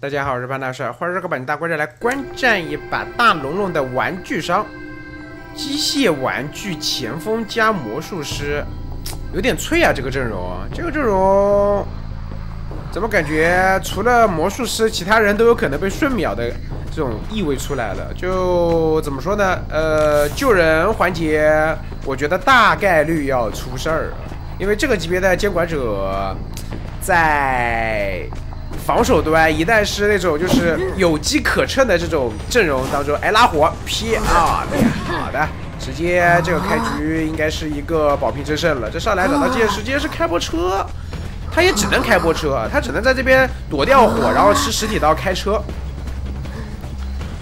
大家好，我是潘大帅，欢迎这个本大观众来观战一把大龙龙的玩具商，机械玩具前锋加魔术师，有点脆啊！这个阵容，这个阵容怎么感觉除了魔术师，其他人都有可能被瞬秒的这种意味出来了？就怎么说呢？呃，救人环节，我觉得大概率要出事儿，因为这个级别的监管者在。防守端一旦是那种就是有机可乘的这种阵容当中，哎，拉火漂亮，好的，直接这个开局应该是一个保平争胜了。这上来找到剑士，剑士开波车，他也只能开波车，他只能在这边躲掉火，然后吃实体刀开车，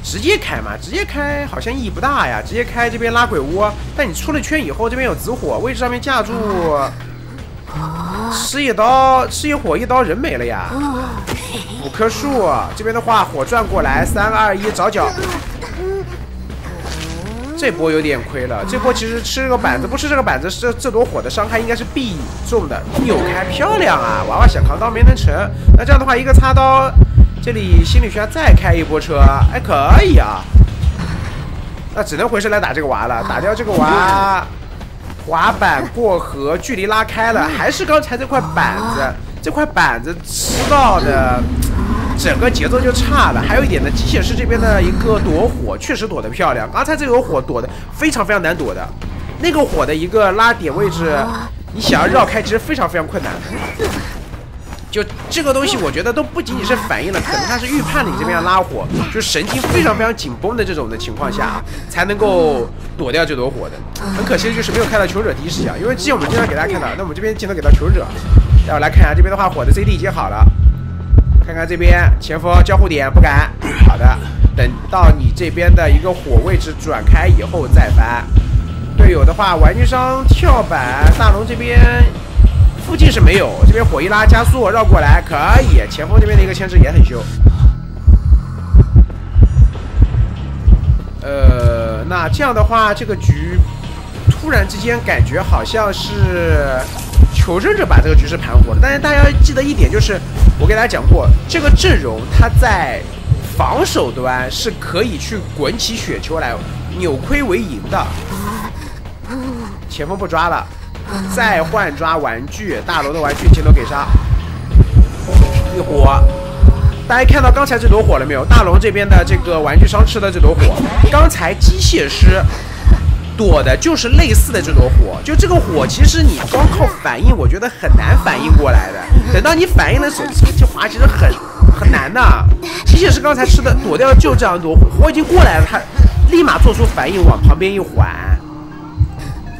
直接开嘛，直接开好像意义不大呀，直接开这边拉鬼屋。但你出了圈以后，这边有紫火，位置上面架住，吃一刀，吃一火，一刀人没了呀。五棵树，这边的话火转过来，三二一，找脚。这波有点亏了，这波其实吃这个板子，不吃这个板子，这这朵火的伤害应该是必中的。扭开漂亮啊，娃娃想扛刀没能成。那这样的话，一个擦刀，这里心理学家再开一波车，还可以啊。那只能回身来打这个娃了，打掉这个娃，滑板过河，距离拉开了，还是刚才这块板子。这块板子吃到的，整个节奏就差了。还有一点呢，机械师这边的一个躲火确实躲得漂亮。刚才这个火躲的非常非常难躲的，那个火的一个拉点位置，你想要绕开其实非常非常困难。就这个东西，我觉得都不仅仅是反映了，可能他是预判你这边要拉火，就是神经非常非常紧绷的这种的情况下，才能够躲掉这朵火的。很可惜的就是没有看到求者第一视角，因为之前我们经常给大家看到，那我们这边镜头给到求者。待会来看一下这边的话，火的 CD 已经好了。看看这边前锋交互点不敢。好的，等到你这边的一个火位置转开以后再翻。队友的话，玩具商跳板，大龙这边附近是没有。这边火一拉加速绕过来，可以。前锋这边的一个牵制也很秀。呃，那这样的话，这个局突然之间感觉好像是。求生者把这个局势盘活了，但是大家要记得一点，就是我给大家讲过，这个阵容他在防守端是可以去滚起雪球来扭亏为盈的。前锋不抓了，再换抓玩具，大龙的玩具前头给杀，一火。大家看到刚才这朵火了没有？大龙这边的这个玩具商吃的这朵火，刚才机械师。躲的就是类似的这朵火，就这个火，其实你光靠反应，我觉得很难反应过来的。等到你反应的时候，这滑其实很很难的。机械师刚才吃的躲掉就这样一朵火，火已经过来了，他立马做出反应往旁边一缓。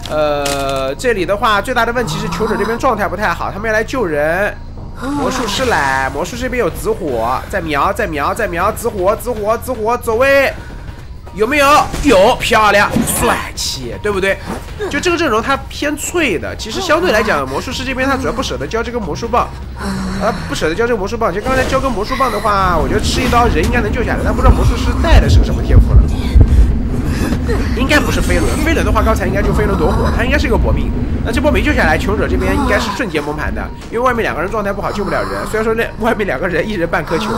呃，这里的话最大的问题是求者这边状态不太好，他们要来救人。魔术师来，魔术师这边有紫火在瞄，在瞄，在瞄，紫火，紫火，紫火，走位。有没有？有，漂亮，帅气，对不对？就这个阵容，它偏脆的。其实相对来讲，魔术师这边他主要不舍得交这个魔术棒，啊，不舍得交这个魔术棒。就刚才交个魔术棒的话，我觉得吃一刀人应该能救下来。但不知道魔术师带的是个什么天赋了？应该不是飞轮，飞轮的话，刚才应该就飞轮夺火，他应该是一个搏命。那这波没救下来，求者这边应该是瞬间崩盘的，因为外面两个人状态不好，救不了人。虽然说那外面两个人一人半颗球，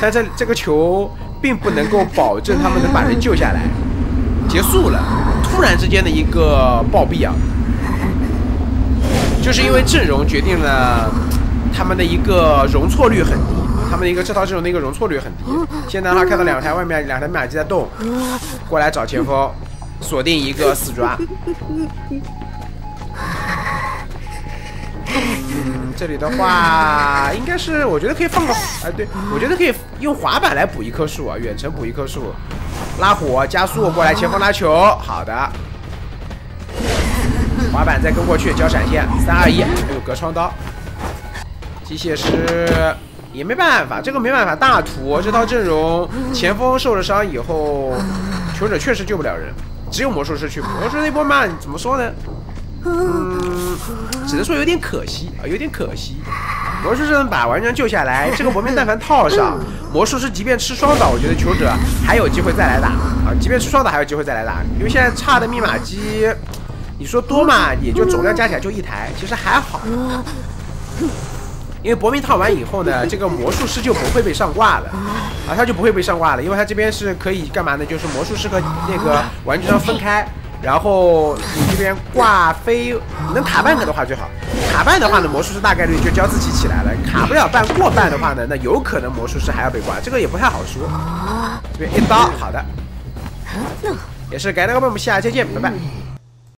但这这个球。并不能够保证他们能把人救下来，结束了。突然之间的一个暴毙啊，就是因为阵容决定了他们的一个容错率很低，他们的一个这套阵容的一个容错率很低。现在他看到两台外面两台马机在动，过来找前锋，锁定一个死抓。嗯，这里的话，应该是我觉得可以放个，哎，对我觉得可以用滑板来补一棵树啊，远程补一棵树，拉火加速过来，前锋拉球，好的，滑板再跟过去，交闪现，三二一，还有隔窗刀，机械师也没办法，这个没办法，大图这套阵容，前锋受了伤以后，求者确实救不了人，只有魔术师去，魔术师那波嘛，怎么说呢？嗯，只能说有点可惜啊，有点可惜。魔术师能把玩家救下来，这个薄面但凡套上，魔术师即便吃双倒，我觉得求者还有机会再来打啊。即便吃双倒还有机会再来打，因为现在差的密码机，你说多嘛，也就总量加起来就一台，其实还好。因为搏命套完以后呢，这个魔术师就不会被上挂了，啊，他就不会被上挂了，因为他这边是可以干嘛呢？就是魔术师和那个玩具商分开，然后你这边挂飞，能卡半个的话最好，卡半的话呢，魔术师大概率就交自己起来了，卡不了半过半的话呢，那有可能魔术师还要被挂，这个也不太好说。这边一刀，好的，也是改了个我们下期见，拜拜。